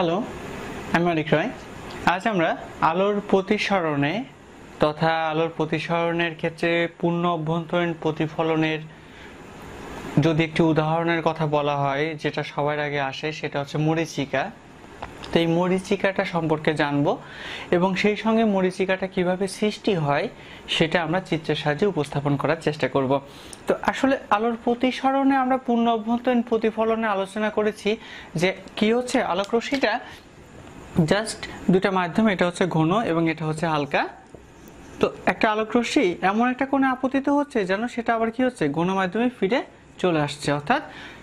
Hello আমি মালিক রয় আজ আমরা আলোর প্রতিসরণে তথা আলোর প্রতিসরণের ক্ষেত্রে পূর্ণ অভ্যন্তরীণ প্রতিফলনের যদি একটি উদাহরণের কথা বলা হয়, যেটা সবার আগে আসে, সেটা হচ্ছে মরিচিকা। তো এই মরিচিকাটা সম্পর্কে জানব এবং সেই সঙ্গে মরিচিকাটা কীভাবে সৃষ্টি হয় সেটা আমরা চিত্রের সাহায্যে উপস্থাপন করার চেষ্টা করব। তো আসলে আলোর প্রতিসরণে আমরা পূর্ণ অভ্যন্তরীণ প্রতিফলনে আলোচনা করেছি যে কি হচ্ছে আলোক রশ্মিটা জাস্ট দুটা মাধ্যম, এটা হচ্ছে ঘন এবং এটা হচ্ছে হালকা। তো একটা আলোক রশ্মি এমন একটা কোণে আপতিত হচ্ছে যেন সেটা আবার কি হচ্ছে, ঘন মাধ্যমে ফিরে চলে আসছে, অর্থাৎ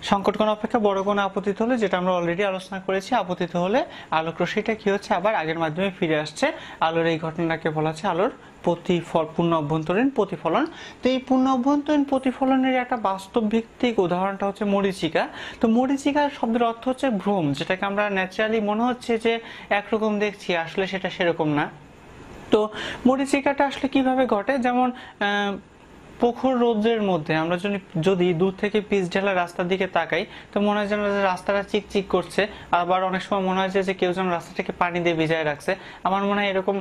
সংকট কোণ অপেক্ষা বড় কোণে আপতিত হলে, যেটা আমরা অলরেডি আলোচনা করেছি, আপতিত হলে আলোক রশ্মিটা কি হচ্ছে? আবার আগের মাধ্যমে ফিরে আসছে। আলোর এই ঘটনাকে বলা হচ্ছে আলোর প্রতিফল, পূর্ণ অভ্যন্তরীণ প্রতিফলন। তো এই পূর্ণ অভ্যন্তরীণ প্রতিফলনের একটা বাস্তব ভিত্তিক উদাহরণটা হচ্ছে মরিচিকা। তো মরিচিকা শব্দের অর্থ হচ্ছে ভ্রম যেটাকে আমরা ন্যাচারালি মনে হচ্ছে যে একরকম দেখছি, আসলে সেটা সেরকম না। তো মরিচিকাটা আসলে কীভাবে ঘটে? যেমন প্রখর রোদের মধ্যে আমরা যদি যদি দূর থেকে পিচ ঢালা রাস্তার দিকে তাকাই, তো মনে হয় যেন রাস্তাটা চিকচিক করছে। আবার অনেক সময় মনে হয় যে কেউ যেন রাস্তাটাকে পানি দিয়ে ভিজায় রাখছে। আমার মনে হয় এরকম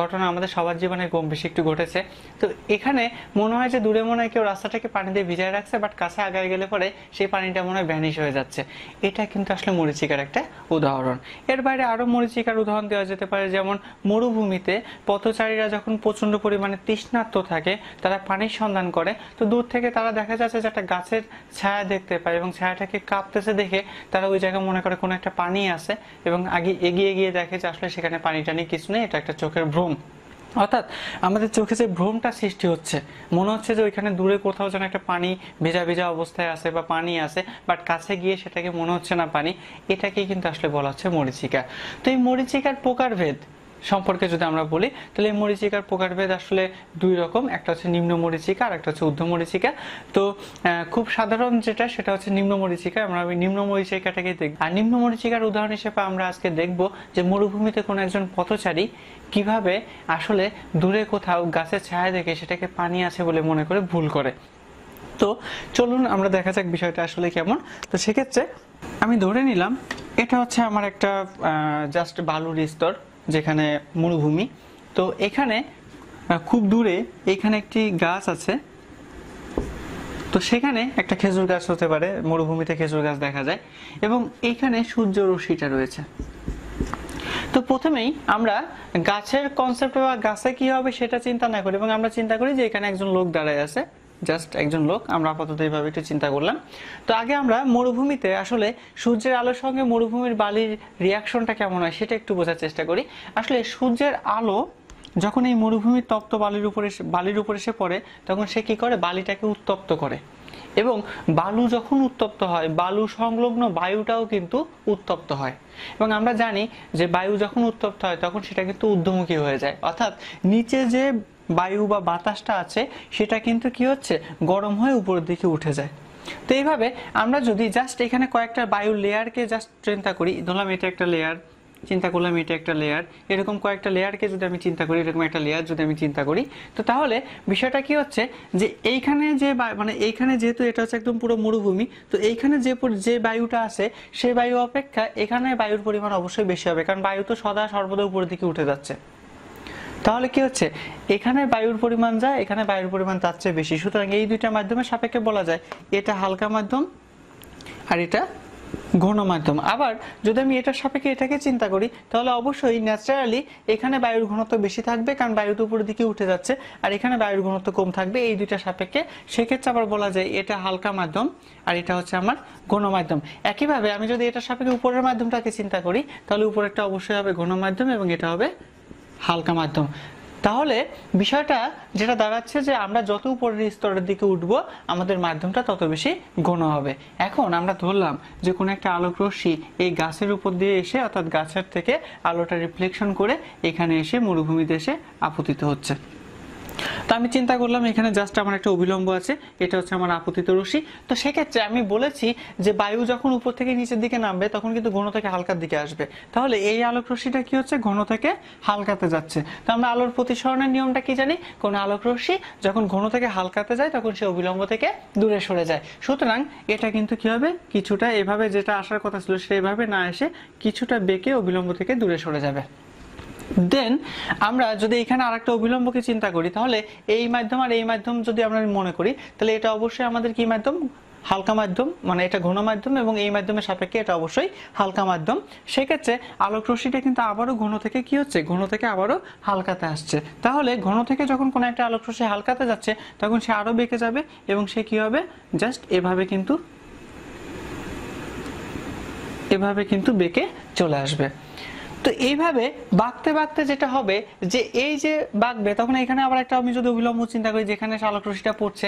ঘটনা আমাদের সবার জীবনে কম বেশি একটু ঘটেছে। তো এখানে মনে হয় যে দূরে মনে হয় কেউ রাস্তাটাকে পানি দিয়ে ভিজায় রাখছে বাট কাছে আগায় গেলে পরে সেই পানিটা মনে হয় ভ্যানিশ হয়ে যাচ্ছে। এটা কিন্তু আসলে মরিচিকার একটা উদাহরণ। এর বাইরে আরও মরিচিকার উদাহরণ দেওয়া যেতে পারে, যেমন মরুভূমিতে পথচারীরা যখন প্রচণ্ড পরিমাণে তৃষ্ণার্ত থাকে, তারা পানির সন্ধান করে। তো দূর থেকে তারা দেখা যাচ্ছে যে একটা গাছের ছায়া দেখতে পায় এবং ছায়াটাকে কাঁপতেছে দেখে তারা ওই জায়গায় মনে করে কোনো একটা পানি আছে এবং আগে এগিয়ে গিয়ে দেখে যে আসলে সেখানে পানি টানি কিছু নেই, এটা একটা চোখের ভ্রম। অর্থাৎ আমাদের চোখে যে ভ্রমটা সৃষ্টি হচ্ছে, মনে হচ্ছে যে ওইখানে দূরে কোথাও যেন একটা পানি ভেজা ভেজা অবস্থায় আছে বা পানি আছে বাট কাছে গিয়ে সেটাকে মনে হচ্ছে না পানি, এটাকেই কিন্তু আসলে বলা হচ্ছে মরিচিকা। তো এই মরিচিকার প্রকারভেদ সম্পর্কে যদি আমরা বলি, তাহলে এই মরিচিকার প্রকারভেদ আসলে দুই রকম, একটা হচ্ছে নিম্ন মরিচিকা আর একটা হচ্ছে ঊর্ধ্ব তো খুব সাধারণ যেটা, সেটা হচ্ছে নিম্ন মরিচিকা। আমরা ওই নিম্ন মরিচিকাটাকে দেখব। আর নিম্ন মরিচিকার উদাহরণ হিসেবে আমরা আজকে দেখব যে মরুভূমিতে কোনো একজন পথচারী কীভাবে আসলে দূরে কোথাও গাছের ছায়া দেখে সেটাকে পানি আছে বলে মনে করে ভুল করে। তো, চলুন আমরা দেখা যাক বিষয়টা আসলে কেমন। তো সেক্ষেত্রে আমি ধরে নিলাম, এটা হচ্ছে আমার একটা জাস্ট বালুর স্তর। যেখানে মরুভূমি। তো এখানে খুব দূরে এখানে একটি গাছ আছে। তো সেখানে একটা খেজুর গাছ হতে পারে, মরুভূমিতে খেজুর গাছ দেখা যায়। এবং এইখানে সূর্য রশ্মিটা রয়েছে। তো প্রথমেই আমরা গাছের কনসেপ্ট বা গাছে কি হবে সেটা চিন্তা না করি, এবং আমরা চিন্তা করি যে এখানে একজন লোক দাঁড়ায় আছে। জাস্ট একজন লোক, আমরা আপাতত এইভাবে একটু চিন্তা করলাম। তো আগে আমরা মরুভূমিতে আসলে সূর্যের আলোর সঙ্গে মরুভূমির বালির রিয়াকশনটা কেমন হয় সেটা একটু বোঝার চেষ্টা করি। আসলে সূর্যের আলো যখন এই মরুভূমির তপ্ত বালির উপরে বালির উপরে এসে পড়ে, তখন সে কি করে? বালিটাকে উত্তপ্ত করে। এবং বালু যখন উত্তপ্ত হয়, বালু সংলগ্ন বায়ুটাও কিন্তু উত্তপ্ত হয়। এবং আমরা জানি যে বায়ু যখন উত্তপ্ত হয়, তখন সেটা কিন্তু ঊর্ধ্বমুখী হয়ে যায়। অর্থাৎ নিচে যে বায়ু বা বাতাসটা আছে, সেটা কিন্তু কি হচ্ছে? গরম হয়ে উপরের দিকে উঠে যায়। তো এইভাবে আমরা যদি জাস্ট এখানে কয়েকটা বায়ুর লেয়ারকে জাস্ট চিন্তা করি, ধরলাম এটা একটা লেয়ার চিন্তা করলাম এটা একটা লেয়ার এরকম কয়েকটা লেয়ারকে যদি আমি চিন্তা করি, এরকম একটা লেয়ার যদি আমি চিন্তা করি, তো তাহলে বিষয়টা কি হচ্ছে যে এইখানে যে মানে এইখানে যেহেতু এটা হচ্ছে একদম পুরো মরুভূমি, তো এইখানে যে যে বায়ুটা আছে সেই বায়ু অপেক্ষা এখানে বায়ুর পরিমাণ অবশ্যই বেশি হবে, কারণ বায়ু তো সদা সর্বদা উপরের দিকে উঠে যাচ্ছে। তাহলে কি হচ্ছে? এখানে বায়ুর পরিমাণ যায়, এখানে বায়ুর পরিমাণ তার চেয়ে বেশি। সুতরাং এই দুইটা মাধ্যমের সাপেক্ষে বলা যায়, এটা হালকা মাধ্যম আর এটা ঘন মাধ্যম। আবার যদি আমি এটার সাপেক্ষে এটাকে চিন্তা করি, তাহলে অবশ্যই ন্যাচারালি এখানে বায়ুর ঘনত্ব বেশি থাকবে, কারণ বায়ু তো উপরের দিকে উঠে যাচ্ছে, আর এখানে বায়ুর ঘনত্ব কম থাকবে এই দুইটা সাপেক্ষে। সেক্ষেত্রে আবার বলা যায়, এটা হালকা মাধ্যম আর এটা হচ্ছে আমার ঘন মাধ্যম। একইভাবে আমি যদি এটার সাপেক্ষে উপরের মাধ্যমটাকে চিন্তা করি, তাহলে উপরেরটা অবশ্যই হবে ঘন মাধ্যম এবং এটা হবে হালকা মাধ্যম। তাহলে বিষয়টা যেটা দাঁড়াচ্ছে যে আমরা যত উপরের স্তরের দিকে উঠব, আমাদের মাধ্যমটা তত বেশি ঘন হবে। এখন আমরা ধরলাম যে কোনো একটা আলোক রশ্মি এই গাছের উপর দিয়ে এসে, অর্থাৎ গাছের থেকে আলোটা রিফ্লেকশন করে এখানে এসে মরুভূমিতে এসে আপতিত হচ্ছে। তো আমি চিন্তা করলাম, এখানে জাস্ট আমার একটা অবিলম্ব আছে, এটা হচ্ছে আমার আপতিত রশ্মি। তো সেক্ষেত্রে আমি বলেছি যে বায়ু যখন উপর থেকে নিচের দিকে নামবে, তখন কিন্তু ঘন থেকে হালকার দিকে আসবে। তাহলে এই আলোক রশ্মিটা কি হচ্ছে? ঘন থেকে হালকাতে যাচ্ছে। তো আমরা আলোর প্রতিসরণের নিয়মটা কি জানি? কোন আলোক রশ্মি যখন ঘন থেকে হালকাতে যায়, তখন সে অবিলম্ব থেকে দূরে সরে যায়। সুতরাং এটা কিন্তু কি হবে? কিছুটা এভাবে যেটা আসার কথা ছিল সেটা এভাবে না এসে কিছুটা বেঁকে অবিলম্ব থেকে দূরে সরে যাবে। দেন আমরা যদি এখানে আরেকটা অবিলম্বকে চিন্তা করি, তাহলে এই মাধ্যম আর এই মাধ্যম যদি আমরা মনে করি, তাহলে এটা অবশ্যই আমাদের কি মাধ্যম? হালকা মাধ্যম মানে এটা ঘন মাধ্যম এবং এই মাধ্যমের সাপেক্ষে এটা অবশ্যই হালকা মাধ্যম। সেক্ষেত্রে আলোক রশ্মিটা কিন্তু আবারও ঘন থেকে কি হচ্ছে? ঘন থেকে আবারও হালকাতে আসছে। তাহলে ঘন থেকে যখন কোনো একটা আলোক রশ্মি হালকাতে যাচ্ছে, তখন সে আরও বেঁকে যাবে এবং সে কি হবে? জাস্ট এভাবে কিন্তু এভাবে কিন্তু বেঁকে চলে আসবে। তো এইভাবে বাঁকতে বাঁকতে যেটা হবে যে এই যে বাঁকবে, তখন এখানে আবার একটা আমি যদি অবিলম্ব চিন্তা করি যেখানে আলোক রশ্মিটা পড়ছে,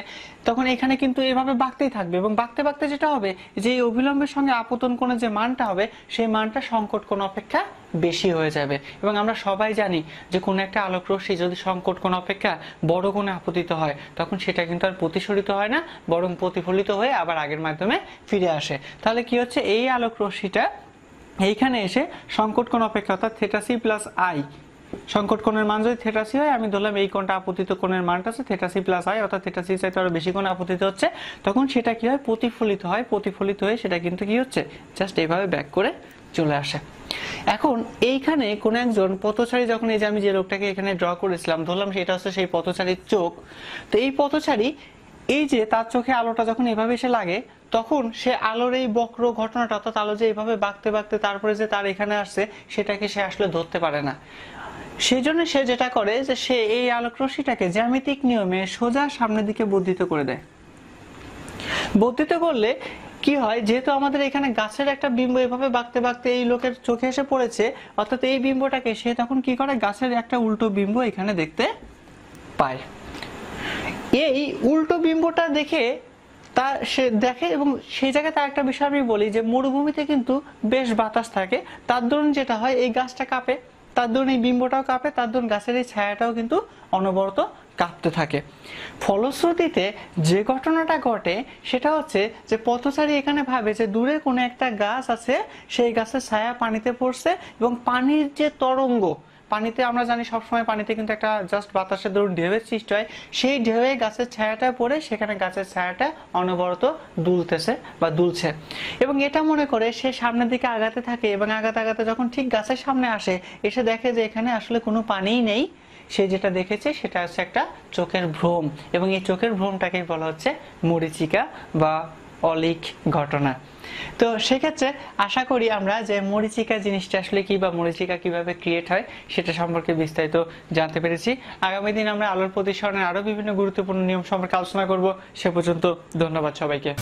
তখন এখানে কিন্তু এইভাবে বাঁকতেই থাকবে এবং বাঁকতে বাঁকতে যেটা হবে যে এই অবিলম্বের সঙ্গে আপতন কোণের যে মানটা হবে, সেই মানটা সংকট কোণ অপেক্ষা বেশি হয়ে যাবে। এবং আমরা সবাই জানি যে কোনো একটা আলোক রশ্মি যদি সংকট কোণ অপেক্ষা বড় কোণে আপতিত হয়, তখন সেটা কিন্তু আর প্রতিসরিত হয় না, বরং প্রতিফলিত হয়ে আবার আগের মাধ্যমে ফিরে আসে। তাহলে কি হচ্ছে? এই আলোক রশ্মিটা এইখানে এসে সংকট কোণ অপেক্ষা, অর্থাৎ থেটা সি প্লাস আই সংকট কোণের মান যদি থেটা সি হয়, আমি ধরলাম এই কোণটা আপতিত কোণের মানটা আছে থেটা সি প্লাস আই অর্থাৎ থেটা সি চাইতে আরও বেশি কোণ আপতিত হচ্ছে, তখন সেটা কি হয়? প্রতিফলিত হয়। প্রতিফলিত হয়ে সেটা কিন্তু কি হচ্ছে? জাস্ট এইভাবে ব্যাক করে চলে আসে। এখন এইখানে কোন একজন পথচারী যখন এই যে আমি যে লোকটাকে এখানে ড্র করেছিলাম, ধরলাম সেটা হচ্ছে সেই পথচারীর চোখ, তো এই পথচারী এই যে তার চোখে আলোটা যখন এভাবে এসে লাগে তখন সে আলোর এই বক্র ঘটনাটা, অর্থাৎ আলো যে এইভাবে বাঁকতে বাঁকতে তারপরে যে তার এখানে আসছে, সেটাকে সে আসলে ধরতে পারে না। সেই জন্য সে যেটা করে যে সে এই আলোক রশ্মিটাকে জ্যামিতিক নিয়মে সোজা সামনের দিকে বর্ধিত করে দেয়। বর্ধিত করলে কি হয়, যেহেতু আমাদের এখানে গাছের একটা বিম্ব এভাবে বাঁকতে বাঁকতে এই লোকের চোখে এসে পড়েছে, অর্থাৎ এই বিম্বটাকে সে তখন কি করে? গাছের একটা উল্টো বিম্ব এখানে দেখতে পায়। এই উল্টো বিম্বটা দেখে তা সে দেখে এবং সেই জায়গায় তার একটা বিষয় আমি বলি যে মরুভূমিতে কিন্তু বেশ বাতাস থাকে। তার দরুন যেটা হয়, এই গাছটা কাঁপে। তার দরুন এই বিম্বটাও কাঁপে। তার দরুন গাছের এই ছায়াটাও কিন্তু অনবরত কাঁপতে থাকে। ফলশ্রুতিতে যে ঘটনাটা ঘটে, সেটা হচ্ছে যে পথচারী এখানে ভাবে যে দূরে কোনো একটা গাছ আছে, সেই গাছের ছায়া পানিতে পড়ছে এবং পানির যে তরঙ্গ পানিতে, আমরা জানি সবসময় পানিতে কিন্তু একটা জাস্ট বাতাসের ধরুন ঢেউয়ের সৃষ্টি হয়। সেই ঢেউয়ে গাছের ছায়াটা পড়ে, সেখানে গাছের ছায়াটা অনবরত দুলতেছে বা দুলছে। এবং এটা মনে করে সে সামনের দিকে আগাতে থাকে এবং আগাতে আগাতে যখন ঠিক গাছের সামনে আসে, এসে দেখে যে এখানে আসলে কোনো পানিই নেই। সে যেটা দেখেছে, সেটা হচ্ছে একটা চোখের ভ্রম। এবং এই চোখের ভ্রমটাকেই বলা হচ্ছে মরিচিকা বা অলিক ঘটনা। তো সেক্ষেত্রে আশা করি আমরা যে মরিচিকা জিনিসটা আসলে কি বা মরিচিকা কীভাবে ক্রিয়েট হয় সেটা সম্পর্কে বিস্তারিত জানতে পেরেছি। আগামী দিন আমরা আলোর প্রতিসরণের আরও বিভিন্ন গুরুত্বপূর্ণ নিয়ম সম্পর্কে আলোচনা করব। সে পর্যন্ত ধন্যবাদ সবাইকে।